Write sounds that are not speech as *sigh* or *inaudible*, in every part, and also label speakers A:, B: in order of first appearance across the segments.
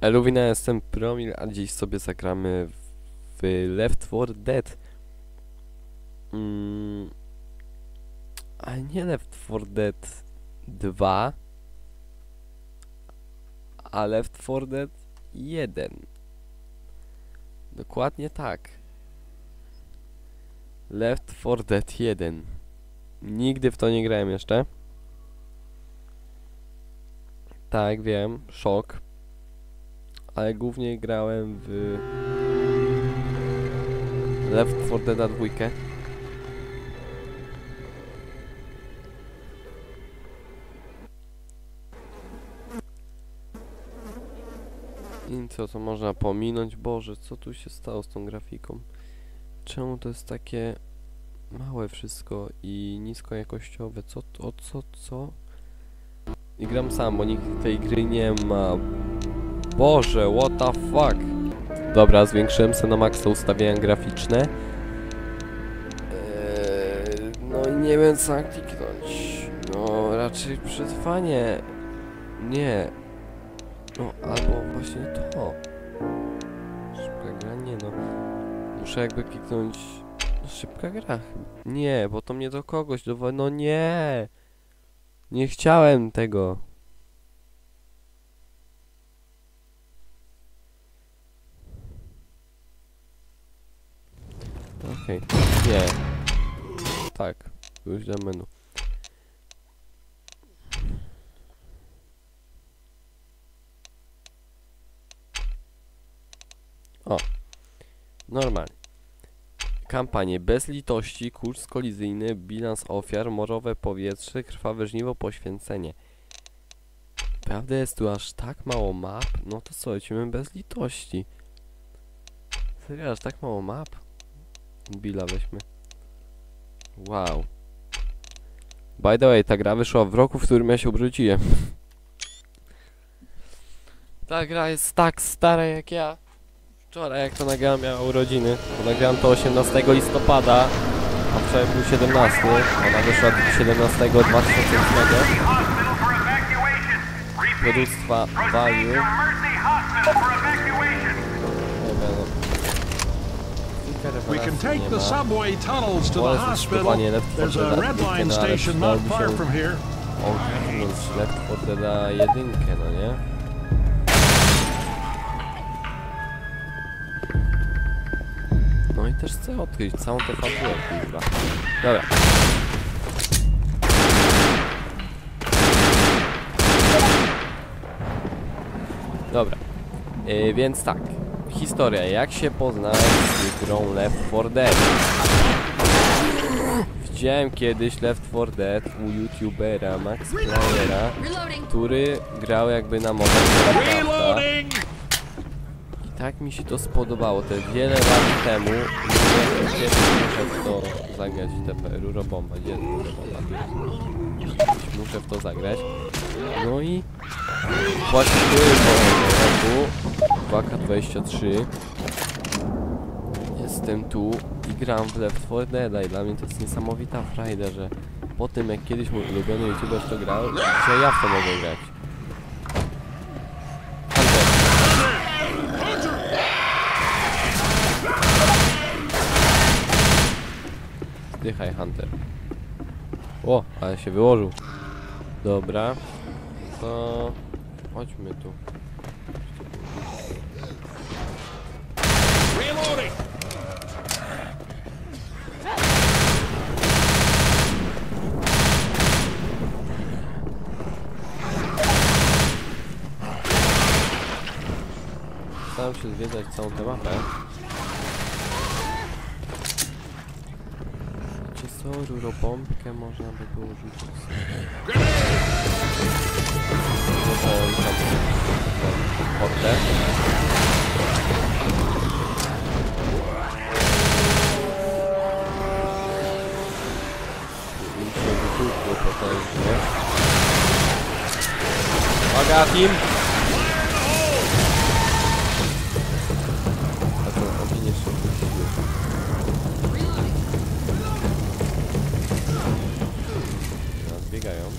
A: Eluwina, jestem Promil, a dziś sobie zagramy w Left 4 Dead. Mm, ale nie Left 4 Dead 2, a Left 4 Dead 1. Dokładnie tak. Left 4 Dead 1. Nigdy w to nie grałem jeszcze. Tak, wiem, szok ale głównie grałem w Left 4 Dead 2. I co, to można pominąć? Boże, co tu się stało z tą grafiką? Czemu to jest takie małe wszystko i niskojakościowe? Co, to, co, co? I gram sam, bo nikt tej gry nie ma. Boże, what the fuck? Dobra, zwiększyłem sobie na maksa ustawienia graficzne. Eee, no nie wiem co kliknąć. No, raczej przetrwanie. Nie. No, albo właśnie to. Szybka gra? Nie no. Muszę jakby kliknąć... No, szybka gra. Nie, bo to mnie do kogoś do... No nie! Nie chciałem tego. Okej, nie. Tak, już do menu. O, normalnie. Kampanie bez litości, kurs kolizyjny, bilans ofiar, morowe powietrze, krwawe żniwo, poświęcenie. Prawda jest tu aż tak mało map? No to co, lecimy bez litości. Serio, aż tak mało map? Billa weźmy. Wow. By the way, ta gra wyszła w roku, w którym ja się obróciłem. ta gra jest tak stara jak ja. Wczoraj jak to nagrałem miała urodziny. Bo nagrałem to 18 listopada, a wczoraj był 17. Ona wyszła 17 2008. Productwa Value. Dobra, no.
B: We can take the subway tunnels to the hospital.
A: zastosowanie Left 4
B: There's a red line station not far from here.
A: ogarnąć Left 4 Deada jedynkę, no nie? No i też chcę odkryć całą tę fabułę, kurwa. Dobra. Dobra. Yy, więc tak. Historia. Jak się poznałem z grą Left 4 Dead? Widziałem kiedyś Left 4 Dead u youtubera Max Playera, który grał jakby na.
B: Reloading!
A: I tak mi się to spodobało. Te wiele lat temu nie muszę w to zagrać te rurobomba. Gdzie jest rurobomba? Muszę w to zagrać. No i właśnie po roku 2K23 Jestem tu i gram w Left 4 Dead i dla mnie to jest niesamowita frajda, że po tym jak kiedyś mój ulubiony youtuber to grał, dzisiaj ja w to mogę grać. Zdychaj Hunter. O, ale się wyłożył. Dobra. To chodźmy tu. Się zwiedzać całą tę mapę. Czy co, rurobombkę można by było rzucić sobie? Rzucałem tam potę. Mi się wybuchło potężnie. Uwaga, team! Biegają.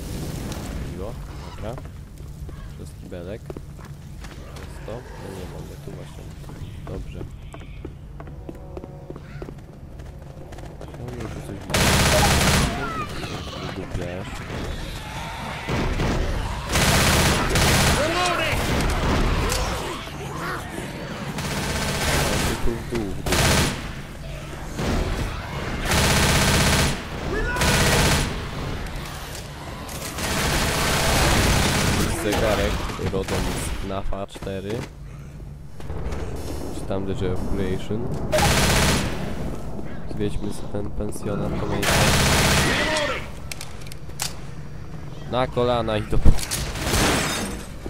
A: Miło, dobra. Przez kibelek. Przez to? No nie mogę, tu właśnie. Dobrze. Chciałbym, że coś widzę. Dupiasz. Ale tu w dół, w dół. zegarek rodem z FNAFa 4 czy tam The Creation Zwiedźmy sobie ten pensjonat to miejsce na kolana i do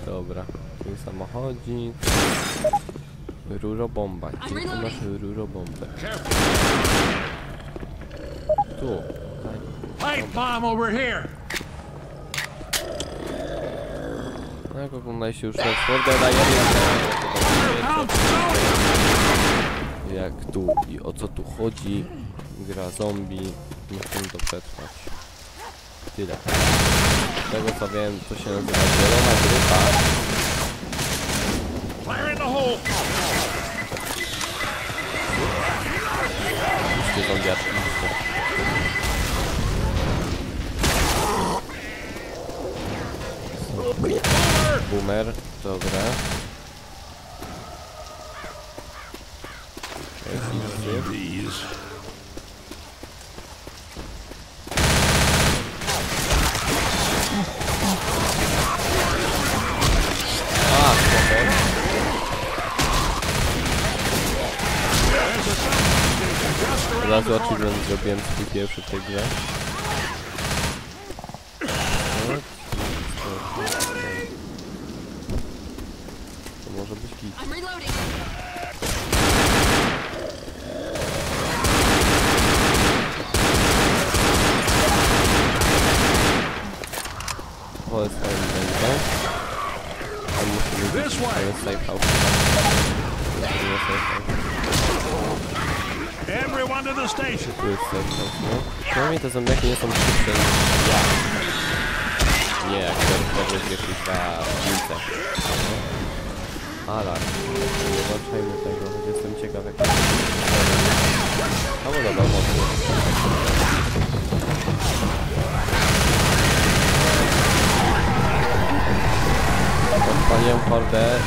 A: dobra tu samochodzik. Rurobomba. Gdzie tu masz rurobombę? Tu.
B: Pipe bomb over here.
A: No jak oglądaliście już 4 jak tu i o co tu chodzi. Gra zombie, musimy to przetrwać. Tyle. Z tego co wiem, to się nazywa zielona
B: hole.
A: Wszystkie zombiaczki. Boomer, dobra. Jakiś syf.
B: These.
A: A, spoko. Od razu achievement zrobiłem swój pierwszy w tej grze. To może być git.
C: I'm reloading.
A: O, jest fajny będzie. Tam musimy
B: This
A: być,
B: way.
A: to jest safe house. To jest safe house.
B: Everyone to the station.
A: Tu jest safe house, no. Przynajmniej te zombiaki nie są szybsze niż ja. Nie, jak jakieś dwa wilce. Alarm. Nie zobaczajmy tego, choć jestem ciekaw jak to No bo dobra, może. Odpaliłem hordę.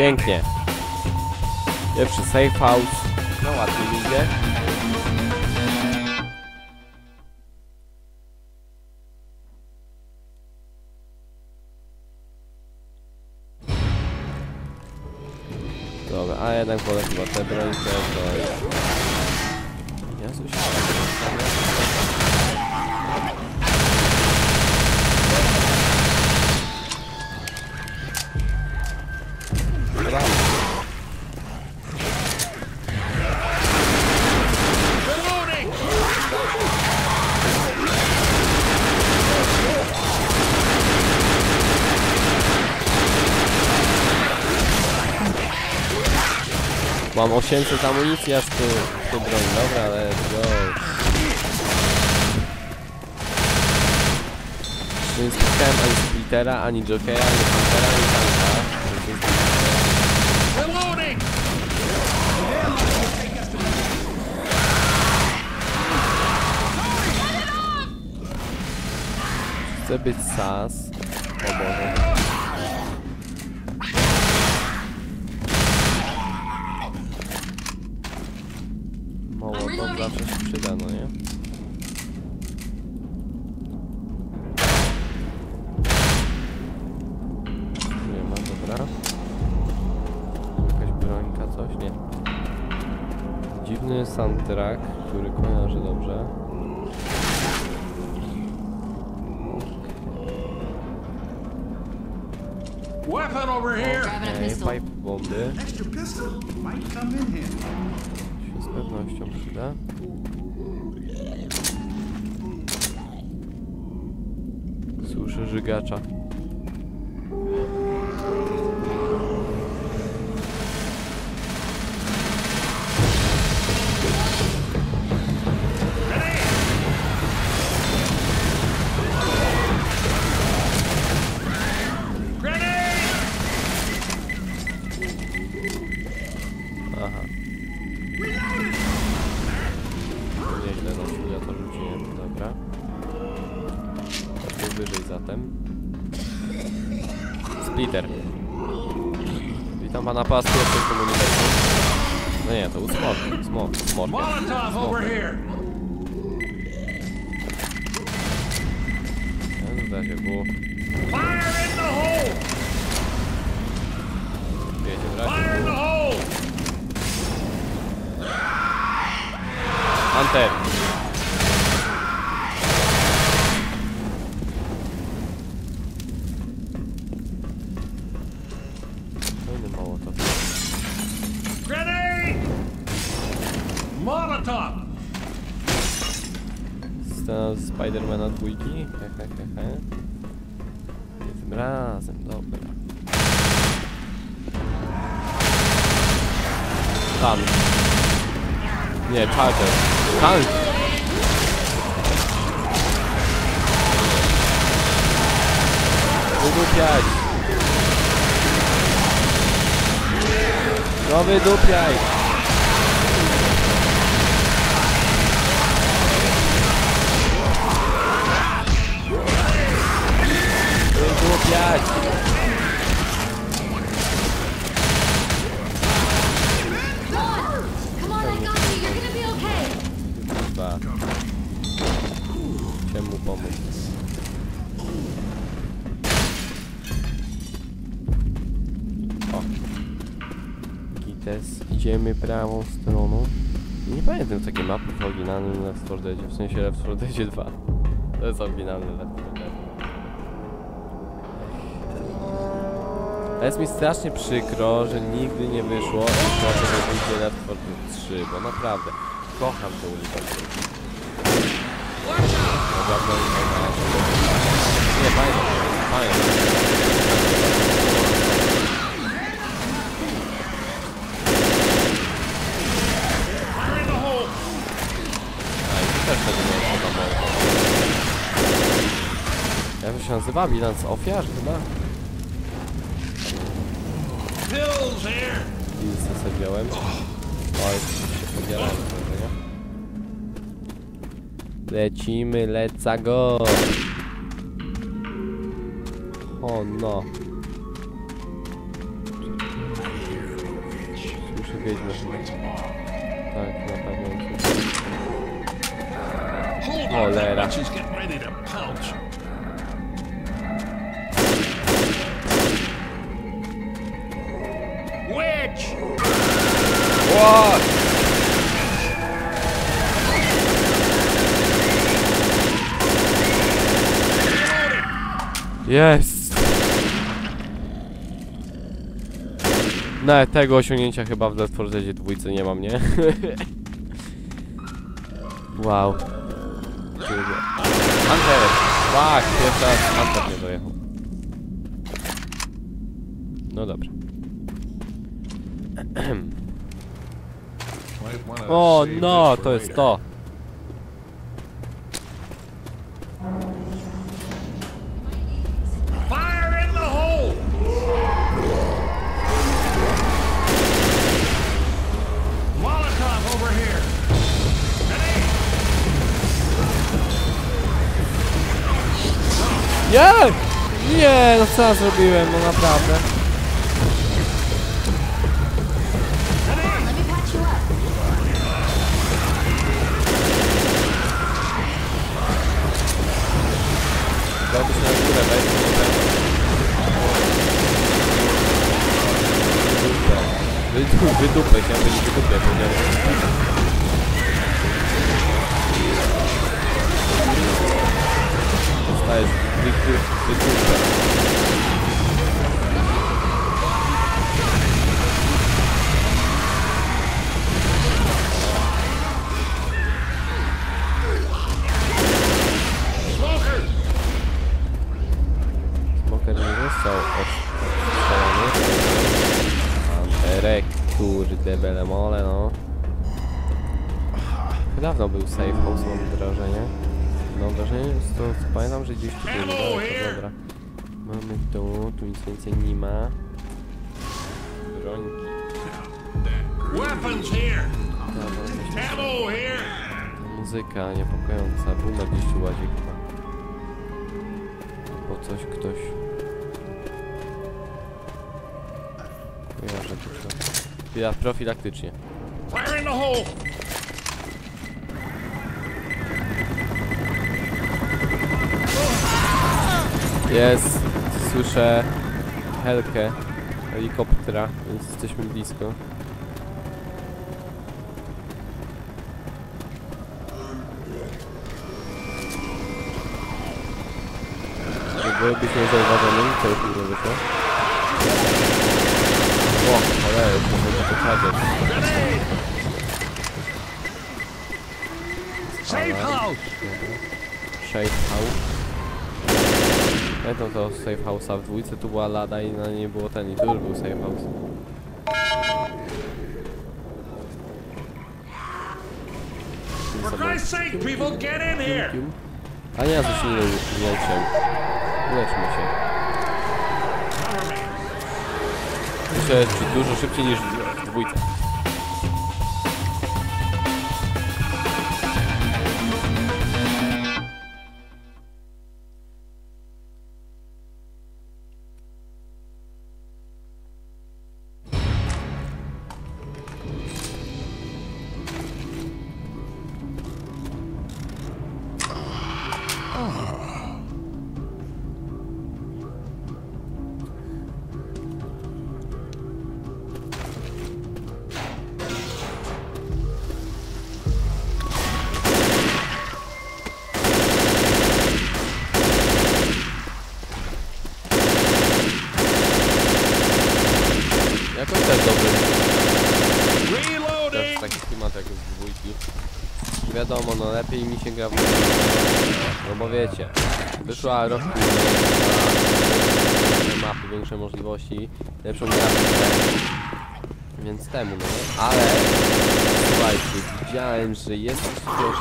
A: Pięknie. Pierwszy safe house. No ładnie idzie. Mam 800 amunicji aż tu, tu broń, dobra, let's go. Tu nie spotkałem ani splittera, ani jokera, ani huntera, ani tanka. Chcę być sas. O Boże.
B: Weapon over here.
C: Pistol.
A: pipe bomby.
D: Extra pistol might come in handy.
A: się z pewnością przyda. Słyszę żygacza. Spidermana dwójki. He, he, he, he. Tym razem, dobra. Tam. Nie, Charger. Tank! Wydupiać! No wydupiaj! Kurwa. Chciałem mu pomóc. O. Gites. Idziemy prawą stroną. Nie pamiętam takiej mapy w oryginalnym Left 4 Deadzie, w sensie Left 4 Deadzie 2. To jest oryginalny Left 4 A Jest mi strasznie przykro, że nigdy nie wyszło wyjdzie Left 4 Dead 3, bo naprawdę kocham tę. Ogarnął Nie, i tu też tego nie podobało. Jak to się nazywa? Bilans ofiar chyba? Bilsa sobie wziąłem. O, jest się podzielamy trochę, nie? Lecimy, leca go! O no. Słyszę wiedźmę chyba. Tak, na pewno. Cholera. Jest! Nawet tego osiągnięcia chyba w 4 Deadzie dwójce nie mam, nie? *laughs* wow. Kurde. Hunter! Tak, pierwszy raz Hunter nie dojechał. No dobrze. *clears throat* O no, to jest to. Nie! Nie, no co ja zrobiłem, no naprawdę. Dałbyś na górę, daj mi górę. Wydupę, chciałem powiedzieć wydupę, powiedziałem. Ona jest wykluczka. Smoker nie został odstrzelony. Anderek, kurde belemole, no. Dawno był safe gdzieś tu był.
B: Ammo
A: Dobra, to. Mamy tu, tu nic więcej nie ma. Brońki.
B: Weapons here. Ammo here.
A: Muzyka niepokojąca. Boomer gdzieś tu łazi chyba. Po coś ktoś... Kojarzę tylko. Ja profilaktycznie.
B: Fire in the hole.
A: Jest! Słyszę helkę helikoptera, więc jesteśmy blisko. Żeby być niezauważonym, to już nie wyszło. O, ale już muszę to poczekać.
B: Safe house.
A: Safe house. Pamiętam to safe house'a w dwójce tu była lada i na niej było ten i tu już był safe house.
B: For Christ's sake, people, get in here.
A: A nie, ja coś nie leczę. Leczmy się. Myślę, że dużo szybciej niż w dwójce. Wiadomo, no lepiej mi się gra w No bo wiecie, wyszła rok mapy, większe możliwości, lepszą grafikę. Więc temu, no? Ale słuchajcie, widziałem, że jest że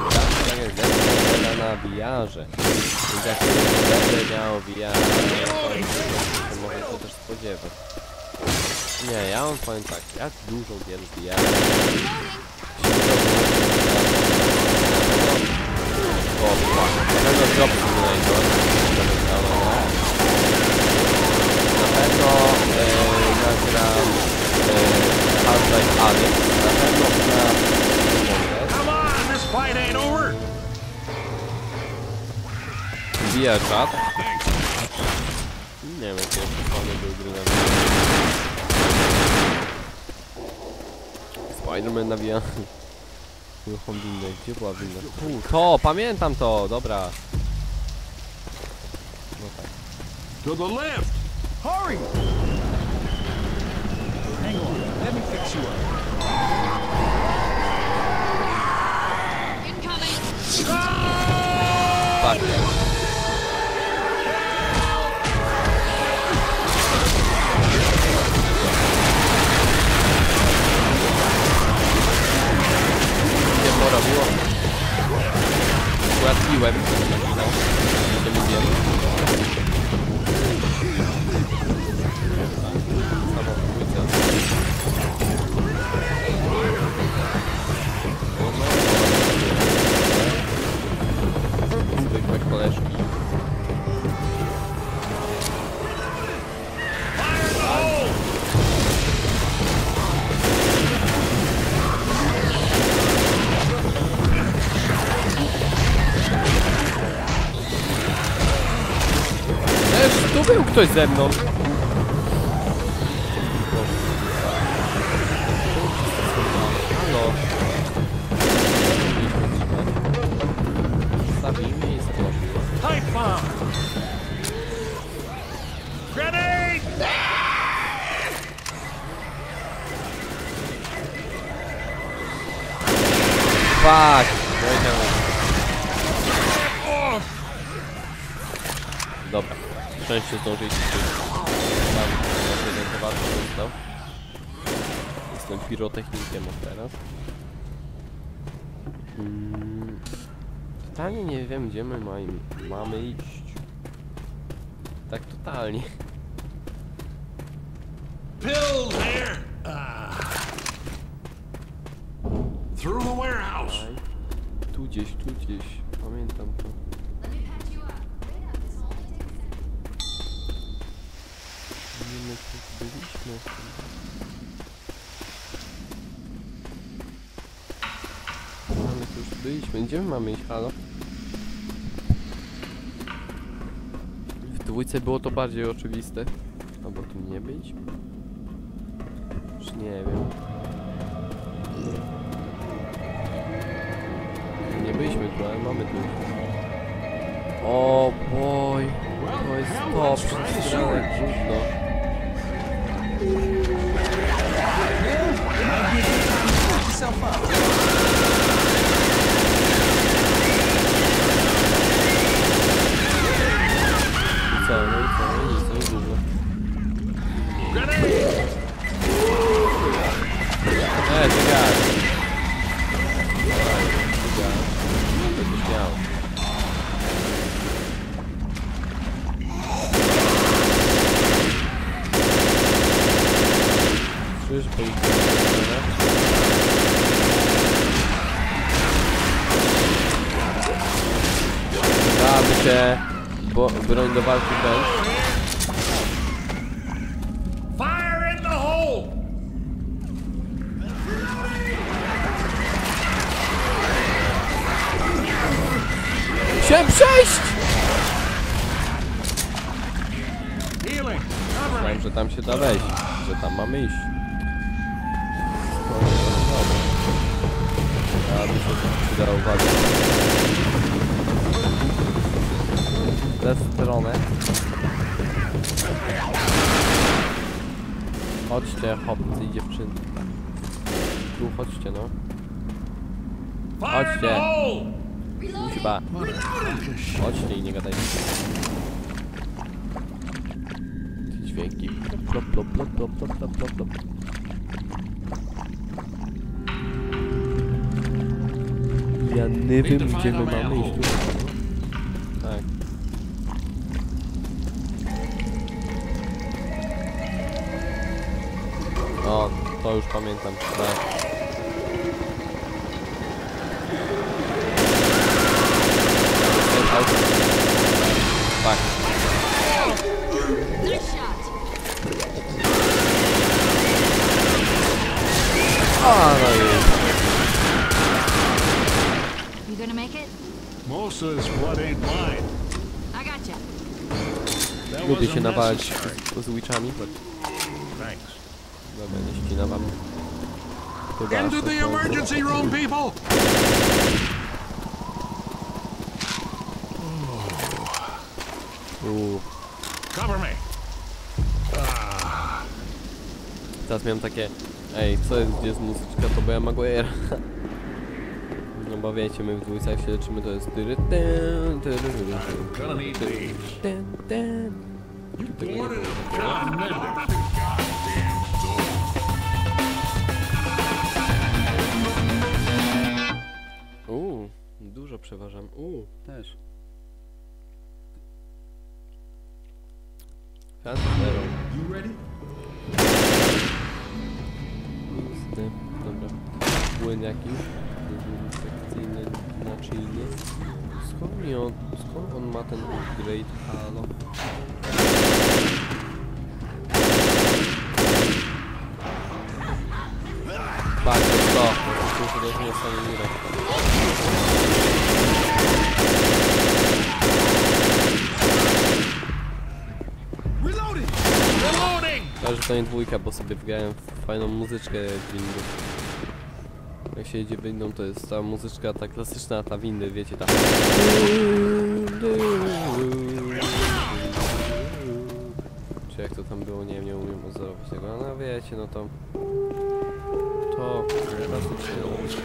A: grafika jest lepsza na VR-ze. Więc jak będę miał VR, to się mogę to też spodziewać. Nie, ja wam powiem tak, jak dużo gier z VR o, na pewno Drop Simulator Na pewno e, nagram e, Half-Life Alyx Na pewno gram Among
B: Come on, this fight ain't over.
A: Us VR Chat Nie wiem jakie jeszcze fajne były gry na VR Spider-Man na VR Uruchom windę, gdzie była winda? Tu, to, pamiętam to, dobra No tak
B: To the left.
D: Hurry! Hang on. Let me fix you up.
C: Incoming.
A: Tak. Nie porobiło. Ułatwiłem. No, nie mówiłem. Ktoś ze mną. Halo. Zabijmy i spłoszmy.
B: Pipe bomb. Grenade.
A: Fuck! No i Szczęście. Tam jeden chyba został. jestem pirotechnikiem od teraz. Mm, totalnie nie wiem, gdzie my mamy, mamy iść. Tak totalnie.
B: Pills here. Ah. Through the warehouse.
A: Tu gdzieś, tu gdzieś. Pamiętam to.
C: Let me patch you up. Wait up. This will only take a second.
A: Nie, my tu byliśmy. Mamy byliśmy. Gdzie my mamy iść, halo? W dwójce było to bardziej oczywiste. Albo tu nie byliśmy? Już nie wiem. Nie byliśmy tu, ale mamy tu. O boj. To jest to, przestrzelone gówno. I co, no i co, no i nic, no i gówno.
B: Grenade.
A: E, ty gaz. Dawaj, ty gaz. Broń do walki
B: hole.
A: Musiałem przejść! Myślałem, że tam się da wejść, że tam mamy iść. Tę stronę. Chodźcie, chłopcy i dziewczyny. Tu chodźcie, no. Chodźcie. chyba. Chodźcie i nie gadajcie. Te dźwięki. Plop, plop, plop, plop, plop, plop, plop, plop. Ja nie wiem, gdzie my mamy iść. To już pamiętam. Tak. Tak. A, no i...
C: You gonna make it?
B: Blood ain't mine.
C: I gotcha.
A: Lubię się nawalać z, z witchami.
B: Thanks.
A: Dobra, nie ścinam wam. Aż
B: Into the emergency room, people.
A: Uuu.
B: Cover me.
A: Teraz miałem takie... Ej, co jest, gdzie jest muzyczka? To była Maguire. *laughs* No bo wiecie, my w dwójce się leczymy, to jest...
B: Gonna need these.
A: Uuu, też. Zero.
D: You ready?
A: Pusty. Dobra. Płyn jakiś. Sekcyjny na chillnie. Skąd, mi on, skąd on ma ten upgrade? Halo. Patrz, to to. To jest to, że nie
D: Reloading.
A: Ale że to nie dwójka, bo sobie wgrałem fajną muzyczkę windy. Jak się jedzie windą, to jest ta muzyczka, ta klasyczna, ta windy, wiecie, ta... Czy jak to tam było, nie wiem, nie umiem odzorować tego, no wiecie, no to... To klasyczne.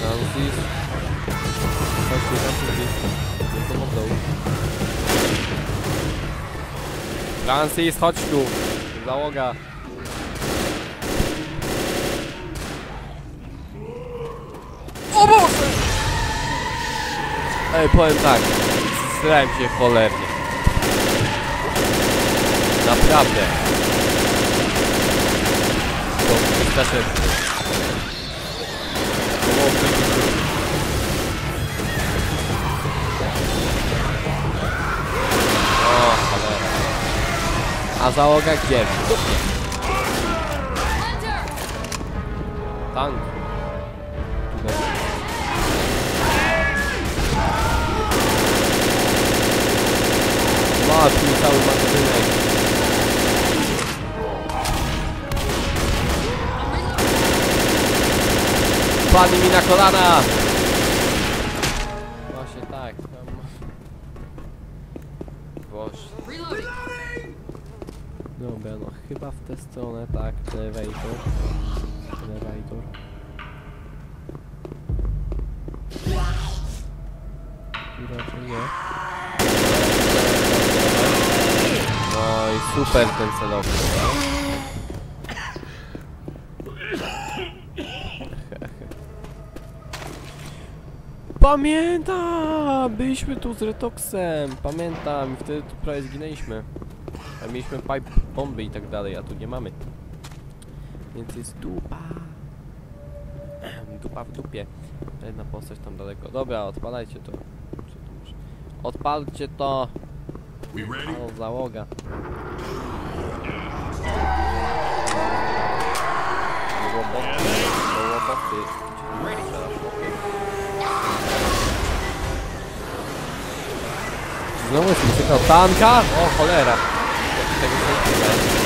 A: Francis. Tu, tam tu gdzieś. W dołu. Francis, chodź tu. Załoga. O Boże! Ej, powiem tak. Zsrałem się cholernie. Naprawdę. To wystarczy. A załoga gdzie? W dupie. Tank. Tutaj. Ma tu cały magazynek. Padnij mi na kolana! Stronę, tak, elevator. Elevator. I raczej nie. No i super ten celownik, no. Pamiętam! Byliśmy tu z Retoxem, pamiętam, i wtedy tu prawie zginęliśmy. Mieliśmy pipe bomby i tak dalej, a tu nie mamy. Więc jest dupa. Dupa w dupie. Jedna postać tam daleko. Dobra, odpalajcie to. Odpalcie to! Halo, załoga. Roboty. Roboty. Znowu jest muzyka tanka? O cholera.
B: ったけ
A: ど。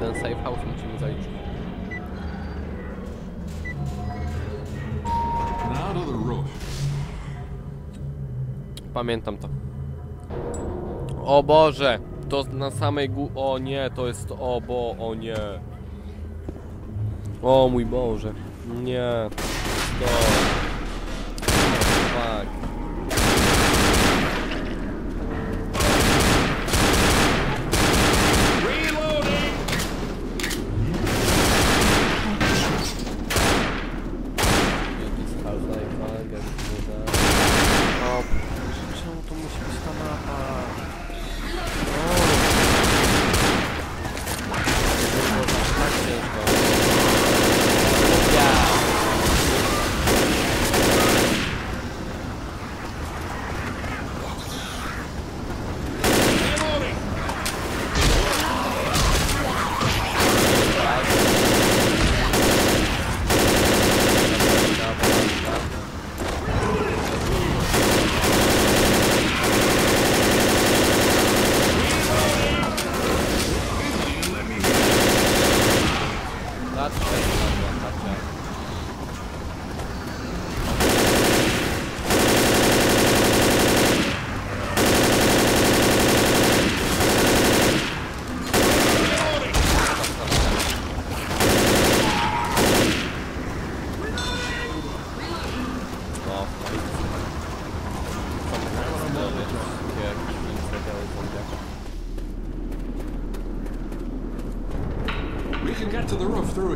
A: jeden safe house musimy zaliczyć. Pamiętam to. O Boże! To na samej gó... O nie, to jest... O bo... O nie. O mój Boże. Nie. To... Fuck.
B: Reloading!
A: Jakiś Half-Life Anger, kurde. O, czemu to musi być ta mapa? O. To było tak ciężko. Lubię.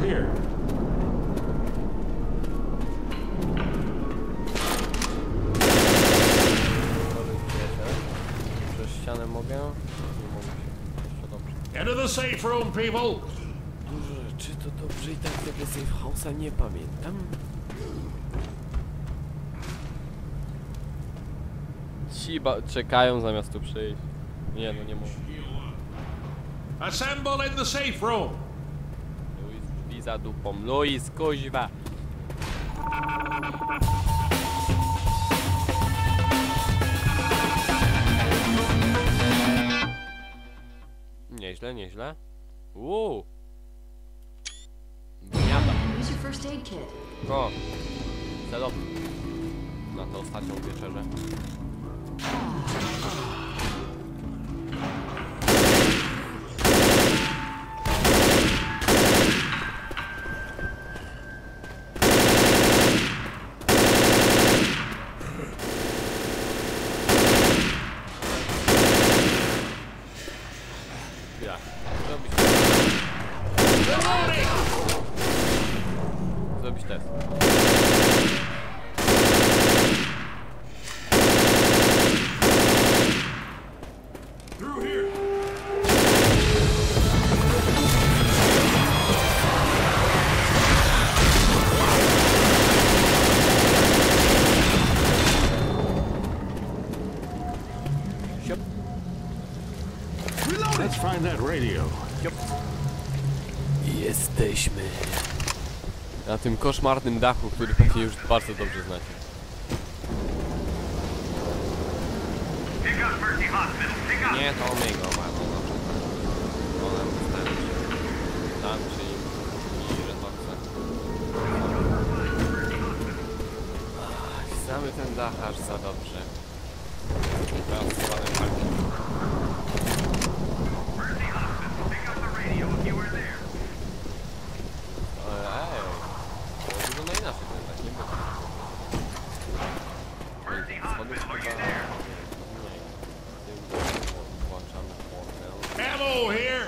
B: here.
A: Sorry, przyjaciel. Przez ścianę mogę? Nie mogę się. Jeszcze dobrze.
B: Into the safe room, people.
A: Dużo rzeczy to dobrze i tak tego safe house'a nie pamiętam. Ci ba- czekają zamiast tu przyjść. Nie no, nie mogę.
B: Assemble in the safe room.
A: Luis, za dupą. Luis, kuźwa. Nieźle, nieźle. Uuu.
C: Kit.
A: O. Celownik. Na tę ostatnią wieczerzę.
B: Let's find that radio.
A: Jesteśmy na tym koszmarnym dachu, który pewnie już bardzo dobrze znacie. Nie, to Omega ma to znaczy. Ona wystarczy. Tam, czyli. Ach, znamy ten dach aż za dobrze. Teraz spadłem palki. Ej, to wygląda inaczej ten dach, nie było. Schodów chyba... Nie. Tym Włączamy płotę.
B: Ammo here.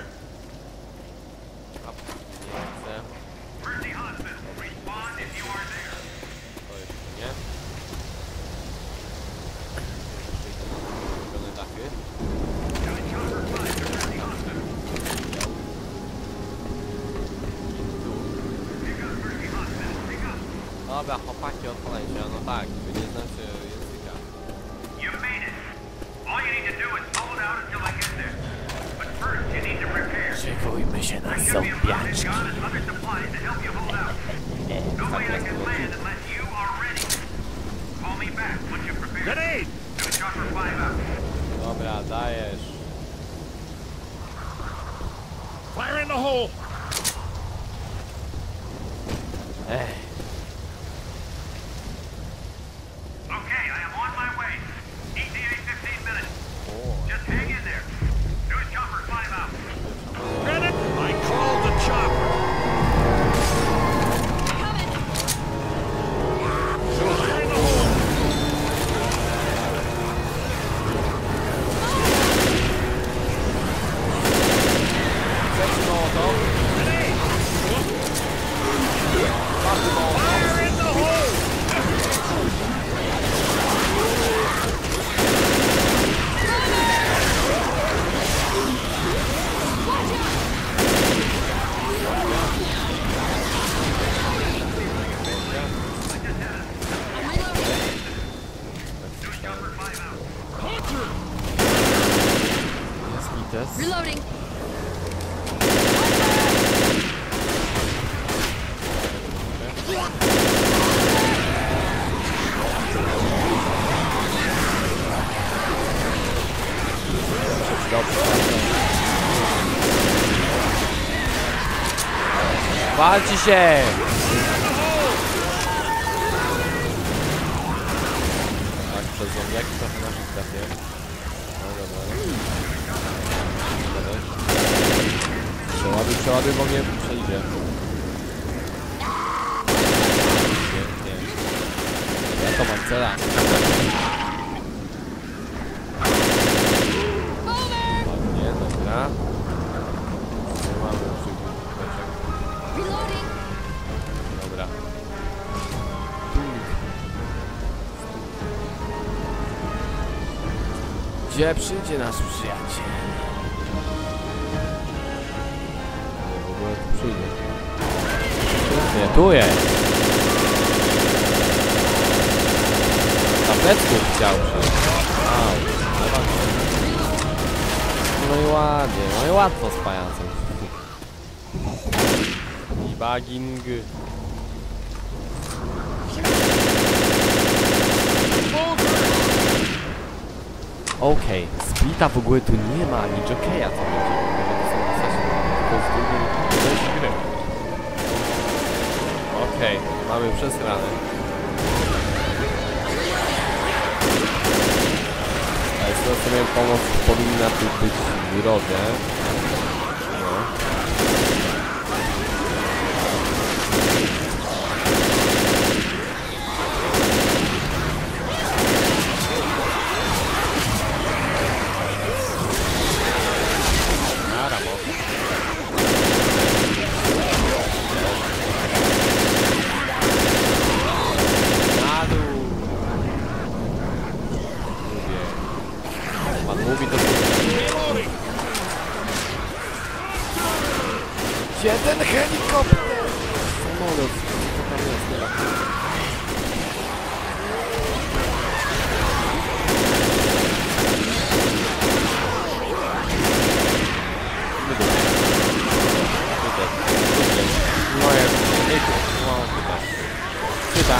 A: A, nie chcę. To jeszcze nie. Robione dachy. Dobra, chłopaki, odpalajcie, no tak, wy nie znacie języka.
E: You made it. All you need to do is hold out until I get there. But first, you need to prepare.
A: Szykujmy się na
E: There should be a loaded gun and other supplies to help you hold out. No way I can land unless you are ready. Call me back once you're prepared.
B: Grenade.
E: Do chopper five out.
A: Dobra, dajesz.
B: Fire in the hole.
A: Jest Mites.
C: Reloading.
A: Walczy się! sobie bo mnie przejdzie. Pięknie. Ja to mam cela. Ładnie, dobra. Nie mamy przygotowań.
C: Dobra.
A: Gdzie przyjdzie nasz przyjaciel? Jest! Tabletków chciał bardzo. No i ładnie, no i łatwo z pajacem. Debugging. Okej, Splita w ogóle tu nie ma, ani Jokeja co będzie. Może to są postacie tylko z drugiej części gry. Okej, mamy przesrane. Ale z miałem pomoc powinna tu być w drodze. No. Nara, mo. Na dół. Mówię. Pan mówi to... Gdzie ten helikopter? Samolot. Co tam jest teraz? No jest, idzie, no chyba. Chyba.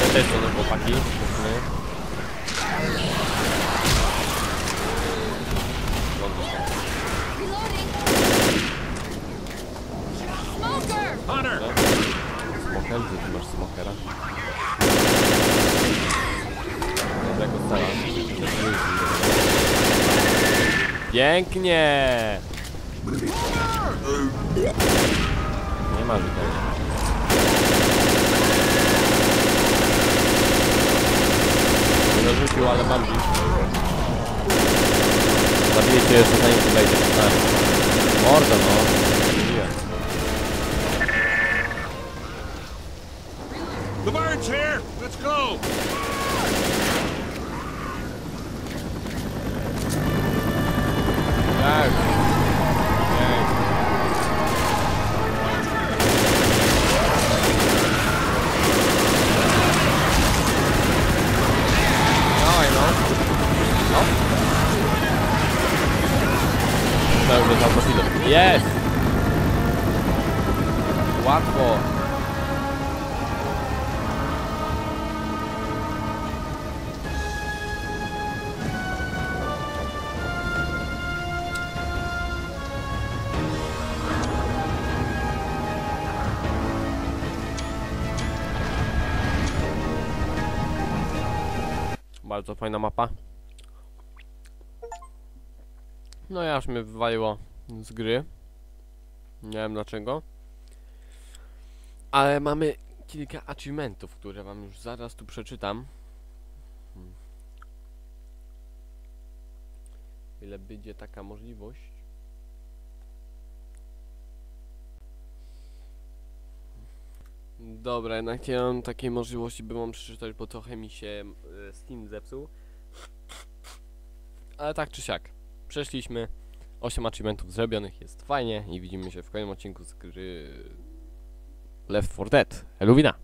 A: To też są chłopaki. dziewczyny.
C: Reloading. Smoker!
B: Hunter!
A: Smoker, gdzie ty masz smokera? Dobra, go staram. Pięknie! Nie ma życzenia. Nie dorzucił, ale mam dziś. Zabiję cię jeszcze zanim tu wejdziesz, stary. Mordo, no. Jest! Łatwo. Bardzo fajna mapa. No i aż mnie wywaliło z gry. Nie wiem dlaczego. Ale mamy kilka achievementów, które wam już zaraz tu przeczytam. Hmm. Ile będzie taka możliwość? Dobra, jednak nie mam takiej możliwości, by mam przeczytać, bo trochę mi się e, Steam zepsuł. Ale tak czy siak, przeszliśmy. 8 achievementów zrobionych, jest fajnie i widzimy się w kolejnym odcinku z gry Left 4 Dead. Eluwina!